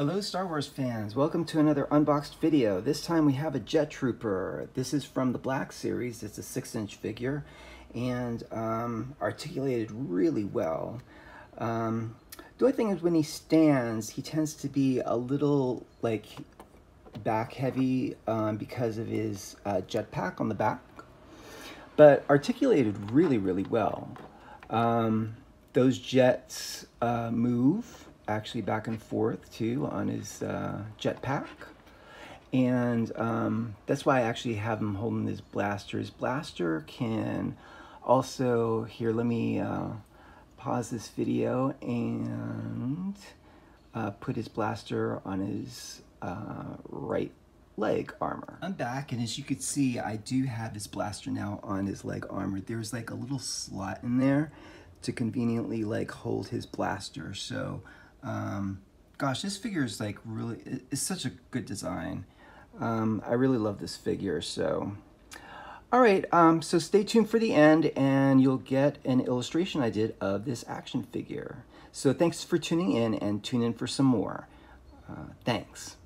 Hello Star Wars fans, welcome to another unboxed video. This time we have a Jet Trooper. This is from the Black Series, it's a 6 inch figure and um, articulated really well. Um, the only thing is when he stands, he tends to be a little like back heavy um, because of his uh, jetpack on the back, but articulated really, really well. Um, those jets uh, move actually back and forth too on his uh, jetpack. And um, that's why I actually have him holding his blaster. His blaster can also, here, let me uh, pause this video and uh, put his blaster on his uh, right leg armor. I'm back, and as you can see, I do have his blaster now on his leg armor. There's like a little slot in there to conveniently like hold his blaster. So um, gosh, this figure is like really, it's such a good design. Um, I really love this figure, so. All right, um, so stay tuned for the end and you'll get an illustration I did of this action figure. So thanks for tuning in and tune in for some more. Uh, thanks.